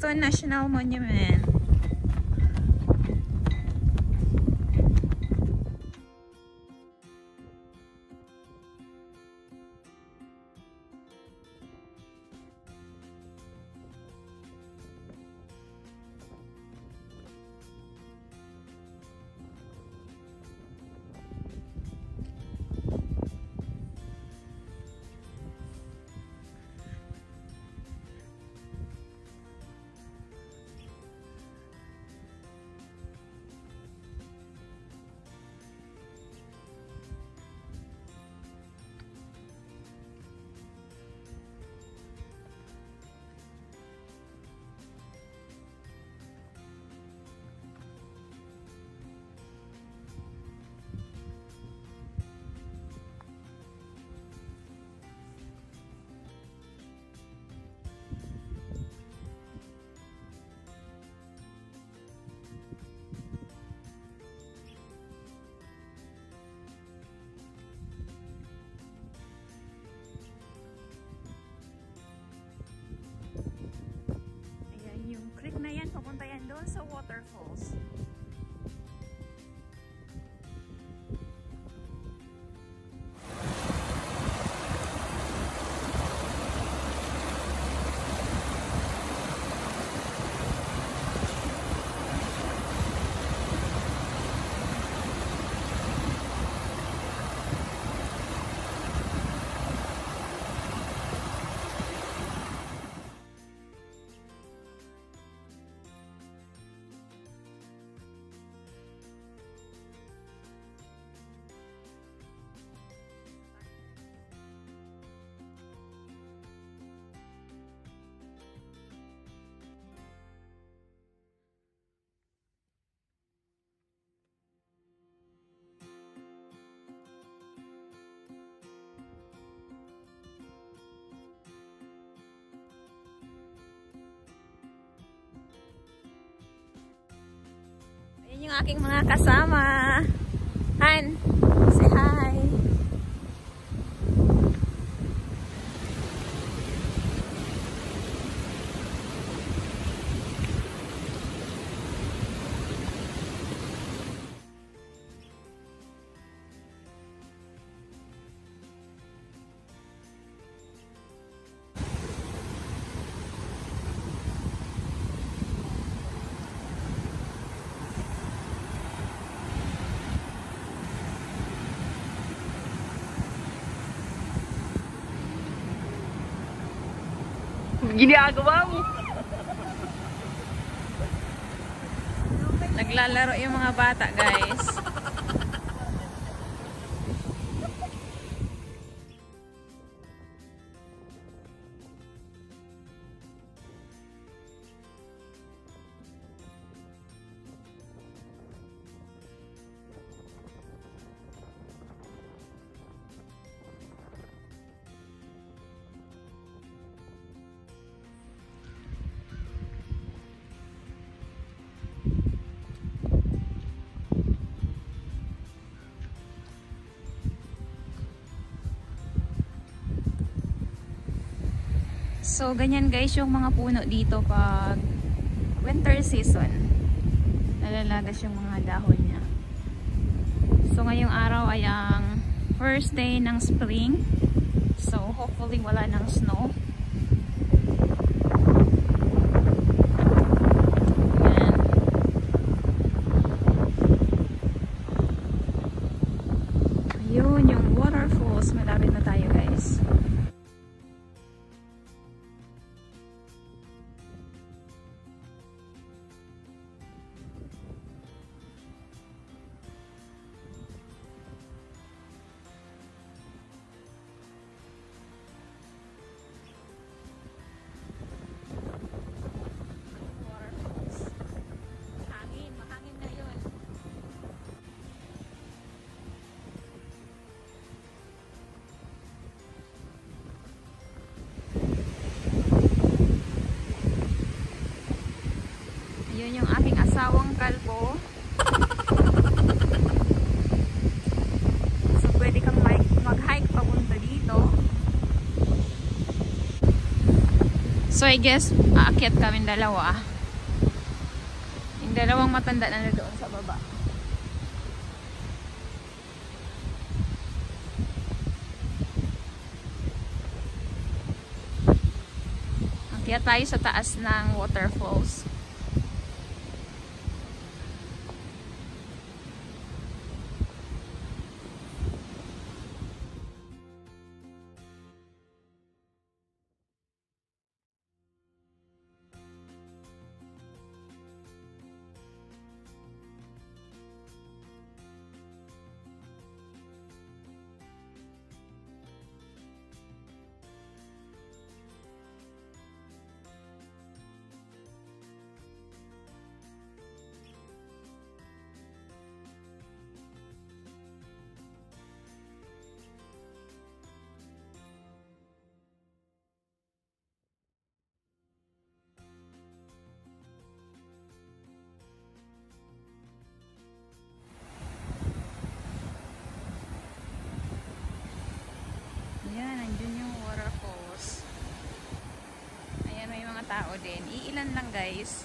Yellowstone National Monument. Doon sa waterfalls. Yung aking mga kasama. Han, say hi. Ginagawa mo. Naglalaro yung mga bata, guys. So, ganyan guys yung mga puno dito pag winter season. Nalalagas yung mga dahon niya. So, ngayong araw ay ang first day ng spring. So, hopefully wala ng snow. So I guess, aakyat kami dalawa. Yung dalawang matanda na doon sa baba. Akyat tayo sa taas ng waterfalls. Din. Iilan lang guys.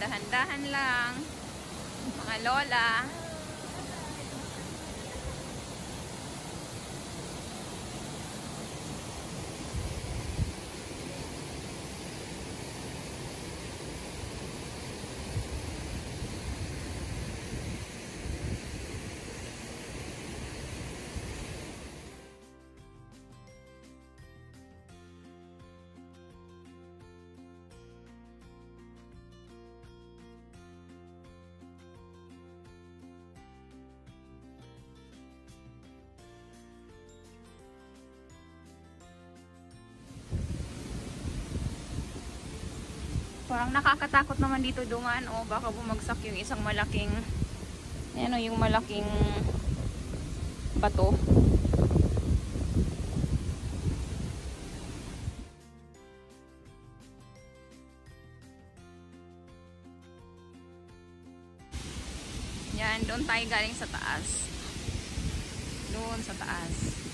Dahan-dahan lang. Mga lola. Parang nakakatakot naman dito duman o baka bumagsak yung isang malaking ano yung malaking bato. Yan, doon tayo galing sa taas. Doon sa taas.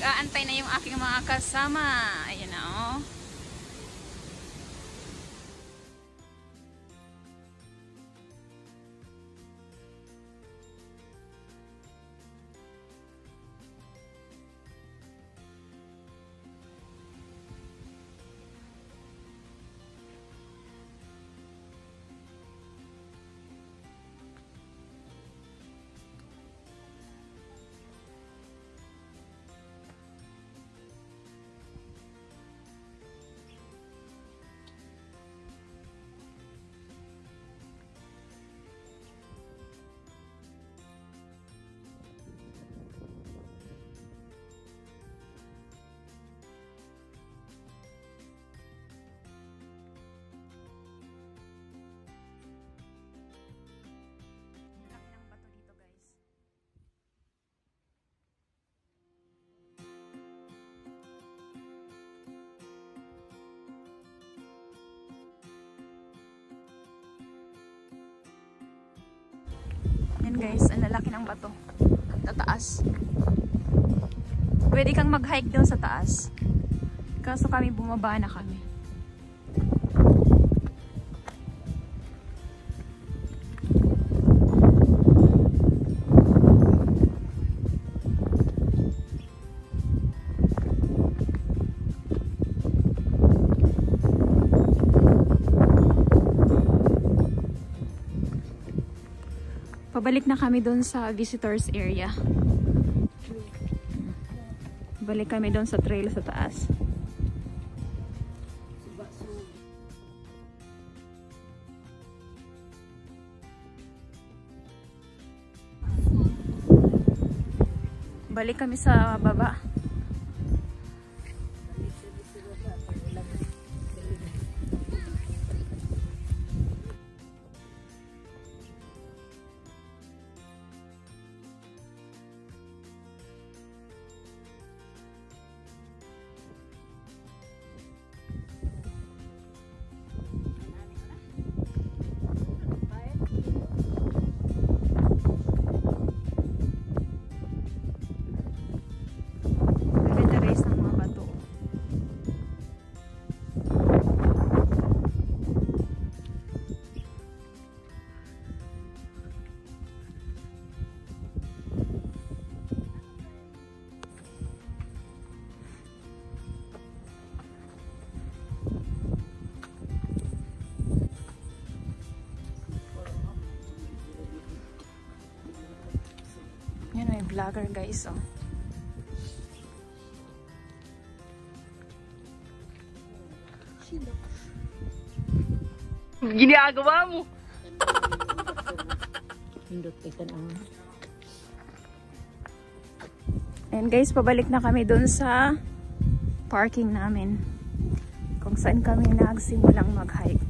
Nag-aantay na yung aking mga kasama. Yan guys, ang lalaki ng bato. Tataas. Pwede kang mag-hike doon sa taas. Kaso kami bumaba na kami. Pabalik na kami doon sa visitors area. Balik kami doon sa trail sa taas. Balik kami sa baba. Vlogger guys oh. Ginagawa mo. And guys, pabalik na kami dun sa parking namin. Kung saan kami nagsimulang mag-hike.